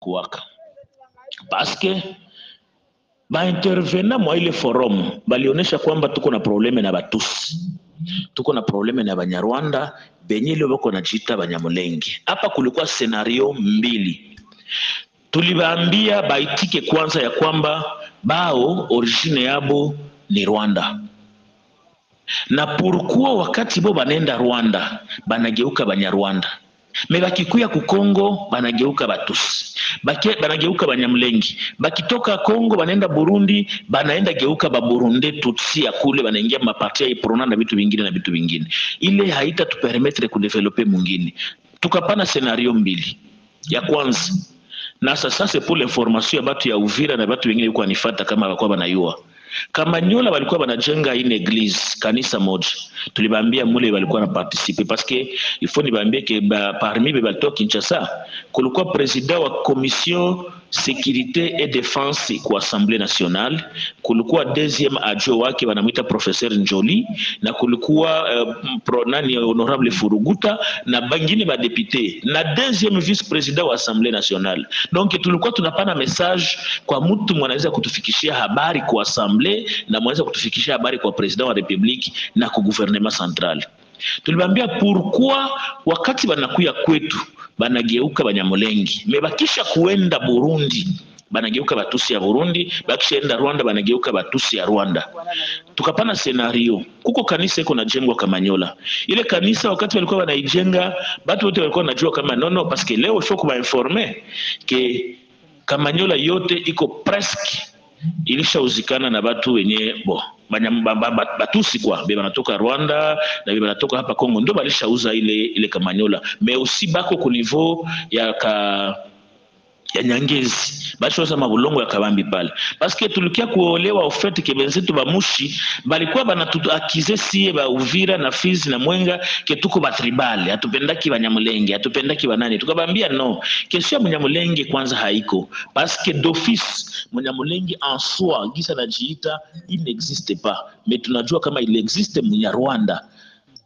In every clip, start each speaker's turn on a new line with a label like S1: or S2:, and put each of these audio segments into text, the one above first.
S1: kuwaka. Paske baintervena mwa ile forum balionyesha kwamba tuko na probleme na batusi. Tuko na probleme na banyarwanda benye leo bako najiita banyamulenge. Hapa kulikuwa senario mbili. Tulibaambia baitike kwanza ya kwamba bao orijine yabo ni rwanda. Na pourquoi wakati bo banenda rwanda banageuka banyarwanda me bakikuya ku Kongo banageuka batusi. Bake, banageuka banyamlengi. Bakitoka Kongo banaenda Burundi banaenda geuka baburunde tutsi ya kule banaingia maparti ya iprona na vitu vingine na vitu vingine. Ile haita tupermetre kudevelope mwingine tukapana senario mbili. Ya kwanza na sasa c'est pour l'information ya batu ya Uvira na batu wengine yuko anifata kama walikuwa banayua Kamanyola walikuwa wanajenga ine église kanisa moja, tulibambia mule walikuwa na participe parce que il faut nibambie que ba, parmi be balitoka Kinshasa kulikuwa president wa commission sécurité et défense ku assemblée nationale, kulikuwa deuxième adjoint wake wanamwita professeur Njoli na kulikuwa uh, pronani honorable Furuguta na bangine ba député na deuxième vice président wa assemblée nationale. Donc tulikuwa tunapana message kwa mtu mwanaweza kutufikishia habari ku assemblée na mwaweza kutufikisha habari kwa president wa republiki na ku gouvernement central. Tulibambia pourquoi wakati banakuya kwetu banageuka banyamulengi mebakisha kuenda Burundi banageuka batusi ya Burundi, bakishaenda Rwanda banageuka batusi ya Rwanda. Tukapana senario, kuko kanisa iko najengwa Kamanyola. Ile kanisa wakati walikuwa wanaijenga, batu wote walikuwa wanajua kama nono, paske leo faut kubainforme ke Kamanyola yote iko presque ilishauzikana na batu wenye bo. Batusi kwa. Be banatoka Rwanda na be banatoka hapa Kongo. Ndo balishauza ile ile Kamanyola. Me usi bako ku niveau ya ka ya Nyangezi. Bashoza mabulongo ya kabambi pale. Paske tulikia kuolewa ofete ke benzetu bamushi balikuwa banatuakize sie ba Uvira na Fizi na Mwenga ke tuko batribale hatupendaki banyamulenge hatupendaki banani tukabambia no kesho ya munyamulenge kwanza haiko. Paske d'office munyamulenge en soi gisa najiita il n'existe pas. Mais tunajua kama il existe munyarwanda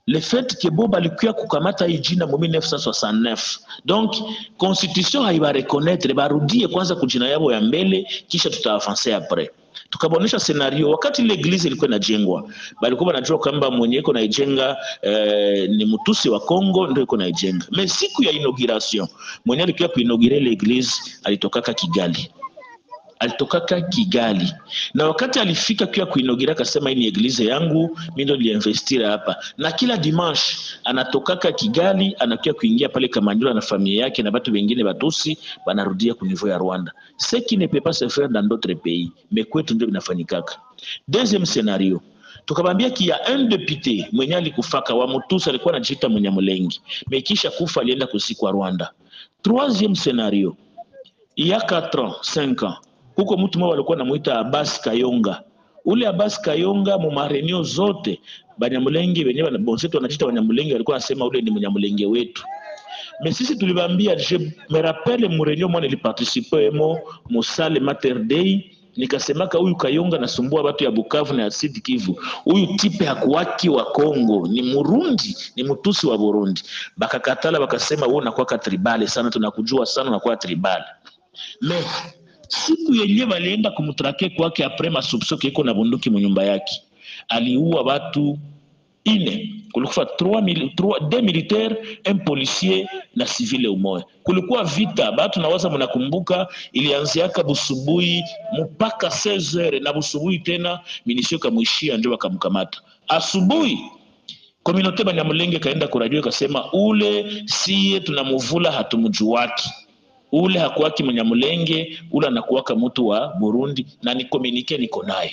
S1: le fait que bo balikuya kukamata hii jina mu 1969 donc constitution haibareconnaître barudie kwanza kujina yabo ya mbele kisha tutaavanse apres tukabonesha senario wakati ile eglise ilikuwa inajengwa balikuwa banajua kwamba mwenye iko naijenga eh, ni mtusi wa Kongo ndio iko naijenga me siku ya inauguration mwenye alikuwa kuinaugure ile eglise alitokaka Kigali alitokaka Kigali na wakati alifika pia kuinogira akasema hii ni eglize yangu mimi ndo niliinvestira hapa, na kila dimanche anatokaka Kigali anakuja kuingia pale Kamanyola na familia yake na watu wengine batusi banarudia ku niveau ya Rwanda, ce qui ne peut pas se faire dans d'autres pays, mais kwetu ndio inafanyikaka. Deuxième scénario tukabambia kia un député mwenye alikufaka wa Mutusi alikuwa anajiita Munyamulengi, mekisha kufa alienda kusikwa Rwanda. Troisième scénario il y a 4 ans 5 ans huko mtu mmoja alikuwa namuita Abbas Kayonga. Ule Abbas Kayonga mu marenio zote Banyamulenge wenyewe bonsetu wanajiita Banyamulenge walikuwa nasema ule ni Mnyamulenge wetu. Mais sisi tulibambia je me rappelle mu renio mwana niliparticipe mo musale Mater Dei nikasemaka huyu Kayonga nasumbua watu ya Bukavu na ya Sud Kivu. Huyu tipe hakuwaki wa Kongo, ni Murundi, ni mtusi wa Burundi. Bakakatala bakasema wewe unakuwa tribale sana, tunakujua sana unakuwa tribale. Mais siku yenye walienda kumtrake kwake apres masupso kiko na bunduki munyumba yake. Aliua watu ine. Kulikufa deux militaire, un policier na civile umoya kulikuwa vita. Batu nawaza mnakumbuka ilianziaka busubuhi mpaka 16h na busubui tena minisio kamwishia ndio wakamkamata asubuhi komunote banyamulenge kaenda kurajua kasema ule siye tunamuvula hatumjuwaki ule hakuwaki Mnyamulenge, ule anakuwaka mtu wa Burundi na ni komunike niko nayo.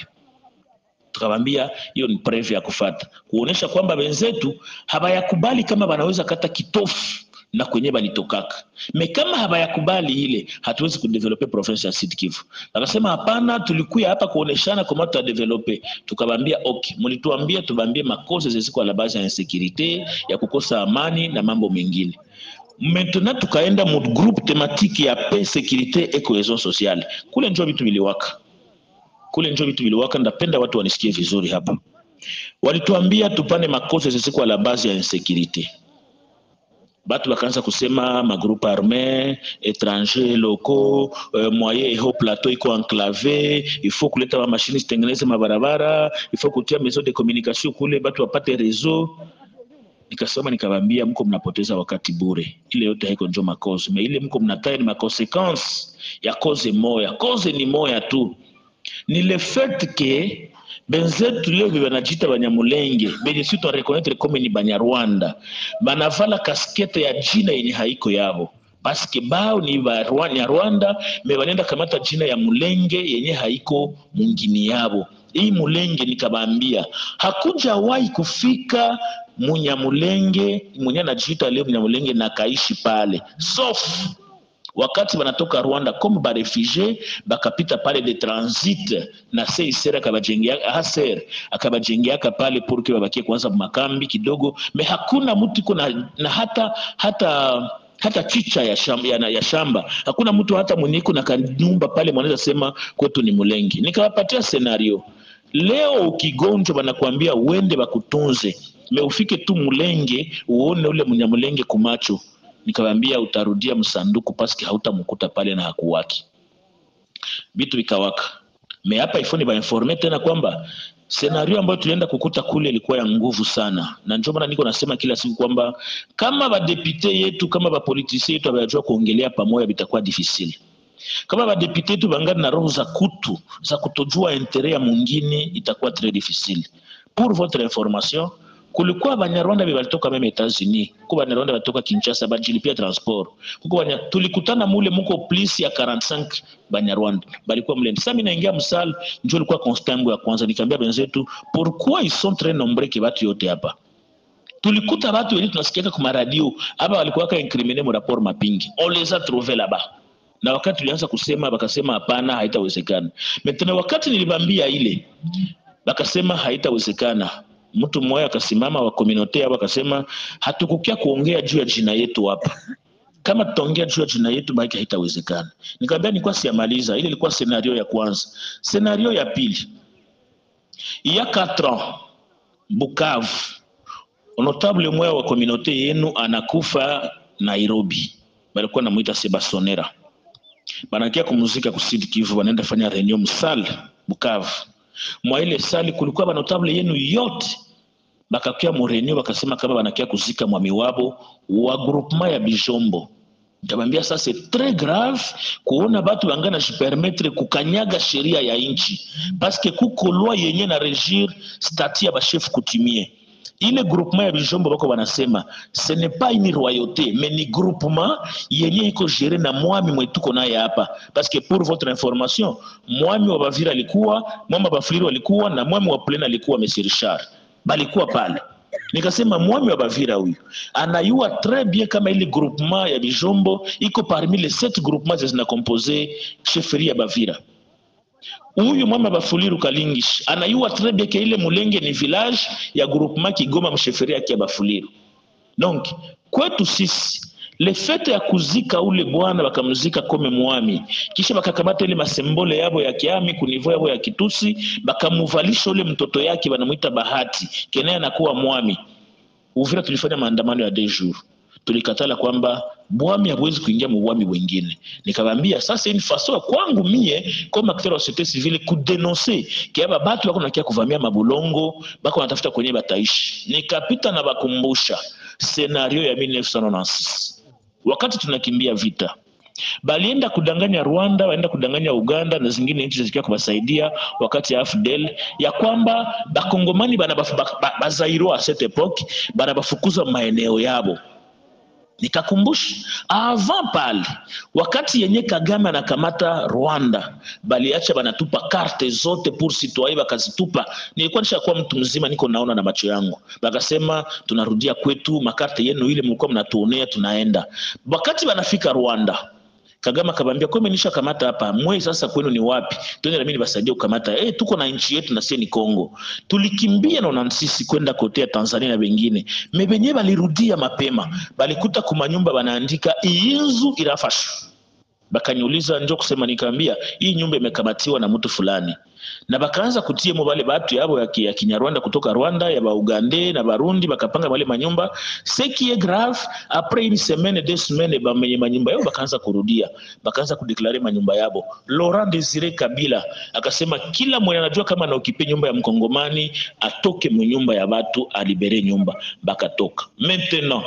S1: tukamwambia hiyo ni preview ya kufata kuonesha kwamba wenzetu habayakubali kama wanaweza kata kitofu na kwenye balitokaka me kama habayakubali ile hatuwezi kudevelope province ya Sud Kivu. Akasema hapana, tulikuya hapa kuoneshana kama tutadevelope. Tukabambia okay, mlituambia tubambie makosa ziziko la base ya insecurity ya kukosa amani na mambo mengine maintenant tukaenda mu groupe thématique ya paix sécurité et cohésion sociale. Kule njo vitu viliwaka. Kule njo vitu viliwaka ndapenda watu wanisikie vizuri hapa. Walituambia tupane makosa zisikuwa la base ya insécurité. Batu bakaanza kusema magroupe arme étranger loko euh, moye eho plateau iko enclave ifo kuleta mamashini zitengeneze mabarabara. Ifo kutia maison de communication kule batu wapate réseau nikasema nikawambia mko mnapoteza wakati bure. Ile yote haiko njo makoze me ile mko mnataya ni makonsequence ya koze moya. Koze ni moya tu. Ni le fait ke benzetu leo banajita banyamulenge benye si twarekonetre kome ni banyarwanda banavala kaskete ya jina yenye haiko yavo. Paske bao ni banyarwanda me banenda kamata jina ya mulenge yenye haiko mungini yabo hii mulenge nikabambia hakuja hakujawahi kufika munyamulenge mwenye anajiita leo munyamulenge na kaishi pale. Sof wakati wanatoka Rwanda comme barefugie bakapita pale de transit na CICR akabajengea HCR akabajengeaka pale pour que babakie kwanza makambi kidogo, me hakuna mtu iko na, na hata hata hata chicha ya shamba, ya, ya shamba hakuna mtu hata mwenye iko na kanyumba pale mwanaweza sema kwetu ni Mulengi. Nikawapatia scenario leo, ukigonjwa wanakuambia uende bakutunze, meufike tu Mulenge uone ule mnyamulenge kumacho. Nikawambia utarudia msanduku paski hautamkuta pale na hakuwaki. Vitu vikawaka. Me hapa ifoni bainforme tena kwamba senario ambayo tulienda kukuta kule ilikuwa ya nguvu sana. Na ndio maana niko nasema kila siku kwamba kama badepute yetu kama bapolitisie yetu abayajua kuongelea pamoja vitakuwa difficile kama badepute tu bangani na roho za kutu za kutojua intere ya mwingine itakuwa tres difficile. Pour votre information kulikuwa banyarwanda balitoka meme Etats-Unis kuko banyarwanda balitoka Kinshasa bajilipia transport. Kuko banya tulikutana mule muko plus ya 45 banyarwanda. Balikuwa mule. Sasa mimi naingia msal njoo ilikuwa constant ya kwanza. Nikamwambia benzetu pourquoi ils sont très nombreux ke batu yote hapa? Tulikuta batu wengi tunasikiaka kwa radio hapa walikuwa ka incriminer mu rapport mapingi. On les a trouvé là-bas na wakati tulianza kusema wakasema hapana haitawezekana. Maintenant wakati nilibambia ile wakasema haitawezekana. Mtu mmoja akasimama wa community hapo akasema hatukukia kuongea juu ya jina yetu hapa. Kama tutaongea juu ya jina yetu baki haitawezekana. Nikamwambia nilikuwa siamaliza ile ilikuwa scenario ya kwanza. Scenario ya pili. Ya 4 ans Bukavu notable mmoja wa community yenu anakufa Nairobi. Balikuwa namuita Sebasonera banakia kumuzika kusidi Kivu wanaenda fanya reunion msali Bukavu. Mwa ile sali kulikuwa banotable yenu yote. Bakakia murenio bakasema kama banakia kuzika mwami wabo wa groupement ya Bijombo. Ntabambia sasa c'est tres grave kuona batu bangana jipermetre kukanyaga sheria ya nchi. Paske kuko yenye na regir stati ya bashefu kutimie ile groupement ya Bijombo bako banasema ce n'est pas une royauté mais ni groupement yenye iko gere na mwami mwetuko naye hapa. Parce que pour votre information mwami wa Bavira alikuwa mwami wa Bafuliro alikuwa na mwami wa Plena alikuwa Monsieur Richard. Balikuwa pale. Nikasema mwami wa Bavira huyu anayua très bien kama ile groupement ya Bijombo iko parmi les sept groupements zina compose chefferie ya Bavira huyu mwama bafuliru kalingish anayua très ke ile mulenge ni village ya groupement kigoma yake ya bafuliru donc kwetu sisi lefete ya kuzika ule bwana bakamzika kome mwami kisha bakakamata ile masembole yabo ya kiami kunivo yabo ya kitusi bakamuvalisha ule mtoto yake banamwita bahati kenaye anakuwa mwami. Uvira tulifanya maandamano ya deux jours tulikatala kwamba bwami hawezi kuingia mubwami wengine. Nikawambia sasa ni faso kwangu mie kama acteur wa société civile kudenonse kiaba batu bako nakia kuvamia mabulongo bako natafuta kwenye bataishi. Nikapita na bakumbusha scenario ya 1996 wakati tunakimbia vita balienda kudanganya Rwanda, waenda kudanganya Uganda na zingine nchi zikiwa kuwasaidia wakati ya AFDL ya kwamba bakongomani bana bazairo a cette epoque bana bafukuza maeneo yabo nikakumbusha avant pale wakati yenye Kagame anakamata Rwanda baliacha banatupa karte zote pour citoyen bakazitupa. Nilikuwa nishakuwa mtu mzima, niko naona na macho yangu, bakasema tunarudia kwetu, makarte yenu ile mlikuwa mnatuonea, tunaenda. Wakati banafika Rwanda Kagame akabambia kwa nisha kamata hapa mwe sasa kwenu ni wapi? Twende na mimi nibasaidie kukamata. Eh, tuko na nchi yetu na sisi ni Kongo. Tulikimbia na unansisi kwenda kotea Tanzania na wengine. Mebenye balirudia mapema. Balikuta kuma nyumba banaandika iyinzu irafashu. bakaniuliza njo kusema, nikaambia hii nyumba imekamatiwa na mtu fulani, na bakaanza kutiemo bale batu yabo ya, ya Kinyarwanda kutoka Rwanda ya Baugande na Barundi, bakapanga bale manyumba seki ye grave après une semaine deux semaines, bamenye manyumba yao bakaanza kurudia, bakaanza kudeklare manyumba yabo. Laurent Desire Kabila akasema kila mwenye anajua kama anaokipe nyumba ya mkongomani atoke mu nyumba ya watu alibere nyumba, bakatoka. Maintenant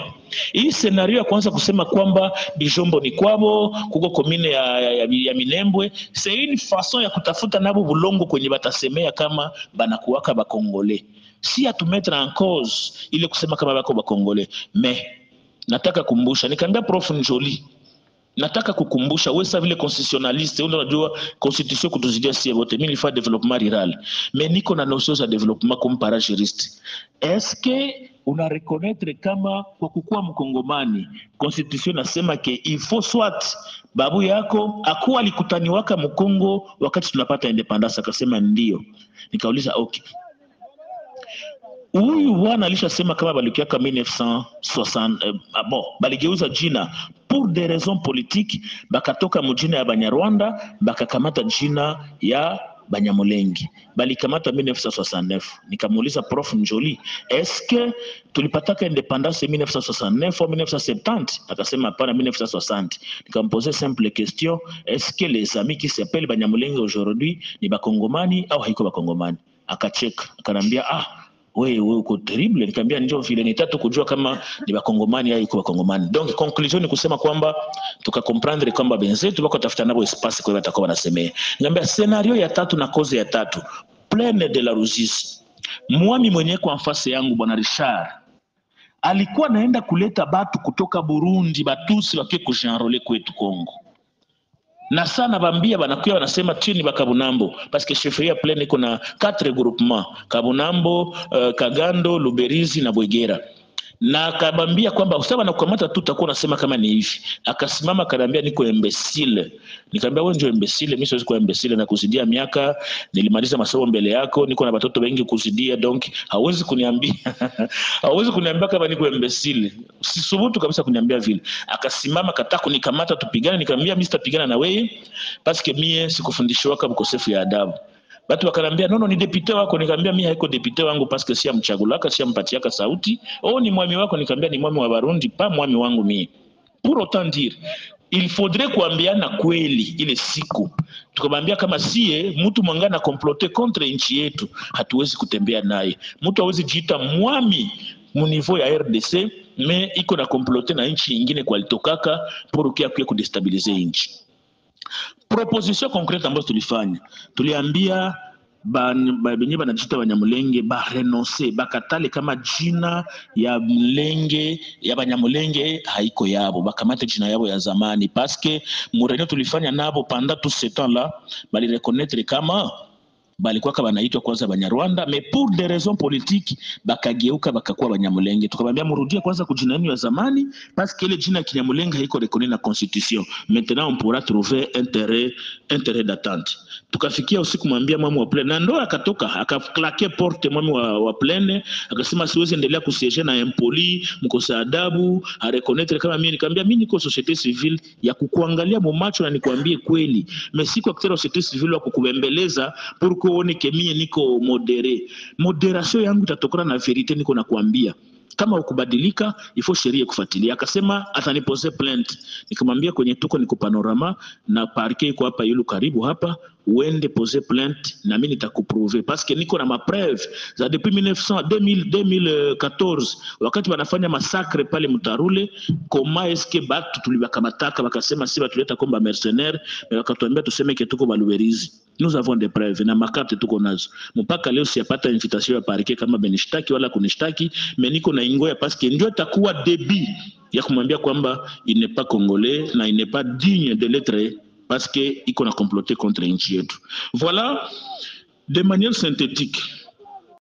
S1: hii senario ya kwanza kusema kwamba Bijombo ni kwabo kuko komine ya, ya, ya, ya Minembwe, c'est une façon ya kutafuta nabo bulongo kwenye batasemea kama banakuwaka bakongole, si atumetre en cause ile kusema kama bako bakongole. Me nataka kumbusha, nikaambia prof Njoli nataka kukumbusha wewe sasa vile constitutionaliste ule unajua constitution kutuzidia sie wote mimi nilifanya development rural. Me niko na notion za development comme parajuriste est-ce que una reconnaître kama kwa kukuwa mkongomani. Constitution nasema ke faut soit babu yako akuwa alikutaniwaka mkongo wakati tunapata independence. Akasema ndio. Nikauliza okay. Huyu bwana alishasema kama balikiaka 1960 eh, ah, bon baligeuza jina pour des raisons politiques bakatoka mujina ya banyarwanda bakakamata jina ya banyamulengi balikamata 1969 nikamuuliza prof. Njoli eske tulipataka independance 1969 au 1970 akasema hapana 1960 nikampoze simple question eske les amis qui s'appellent banyamulengi aujourd'hui ni bakongomani au haiko bakongomani? Akacheka akanambia ah wewe uko terrible nikamwambia ndio vile. Nitatu kujua kama ni bakongomani au iko bakongomani donc conclusion ni kusema kwamba tukakomprendre kwamba benzetu bako tafuta nabo espace kwa watakuwa wanasemea. Nikamwambia scenario ya tatu na cause ya tatu plaine de la Ruzizi mwami mwenye kwa nafasi yangu bwana Richard alikuwa anaenda kuleta batu kutoka Burundi batusi wakie kujenrole kwetu Kongo na sana bambia banakuya banasema chini bakabunambo Kabunambo paske chefferie pleine iko na 4 groupement kabunambo uh, kagando luberizi na bwegera na akabambia kwamba usawa wanakukamata tu utakuwa unasema kama ni hivi. Akasimama akaniambia niko imbecile. Nikamwambia wewe ndio imbecile mimi siwezi kuwa imbecile na kuzidia miaka nilimaliza masomo mbele yako niko na watoto wengi kuzidia donc hauwezi kuniambia hauwezi kuniambia kama niko imbecile. Sisubutu kabisa kuniambia vile. Akasimama kataka kunikamata tupigane. Nikamwambia mimi sitapigana na wewe parce que mie sikufundishwa kama ukosefu ya adabu batu wakanambia nono ni depute wako. Nikamwambia mimi haiko depute wangu paske si amchagulaka si ampatiaka sauti. Oh ni mwami wako. Nikamwambia ni mwami wa Barundi pa mwami wangu mie. Pour autant dire il faudrait kuambiana kweli ile siku. Tukamwambia kama sie mtu mwangana komplote contre nchi yetu hatuwezi kutembea naye. Mtu hawezi jiita mwami muniveau ya RDC me iko na komplote na nchi litokaka pour kia kuya kudestabilize nchi proposition concrete ambazo tulifanya tuliambia benye banajita banyamulenge barenonse bakatale kama jina ya mlenge ya banyamulenge haiko yabo bakamate jina yabo ya zamani. Paske murenio tulifanya nabo panda tout ce là balireconnaître kama balikuwaka banaitwa kwanza banyarwanda. Mais pour des raisons politiques bakageuka bakakuwa banyamulenge. Tukamwambia murudie kwanza kujina yenu ya zamani parce que ile jina ya kinyamulenge haiko reconnu na constitution. Maintenant on pourra trouver intérêt intérêt d'attente. Tukafikia usiku mwambia mwami wa plene na ndo akatoka akaklake porte mwami wa, wa plene akasema siwezi endelea kusiege na impoli mkosa adabu arekonetre kama mimi. Nikamwambia mimi niko societe civile ya kukuangalia mumacho na nikwambie kweli. Mais siko acteur société civile wa kukubembeleza pour que uone kemie niko modere. Moderation yangu itatokana na verite niko nakwambia kama ukubadilika ifo sheria kufuatilia. Akasema atanipose plainte. Nikamwambia kwenye tuko niko panorama na parke iko hapa yulu karibu hapa uende pose plainte na mimi nitakuprove parce que niko na mapreve za depuis 1900 2000, 2014 wakati wanafanya masakre pale mtarule koma eske batu tulibakamataka wakasema si batuleta komba mercenaire wakatuambia tuseme ke tuko baluberizi nous avons des preuves. Na makarte tuko nazo. Mpaka leo siyapata invitation ya parke kama benishtaki wala kunishtaki niko na ingoya que ndio itakuwa début ya kumwambia kwamba il n'est pas congolais na il n'est pas digne de l'être parce que iko na comploté contre nchi yetu. Voilà de manière synthétique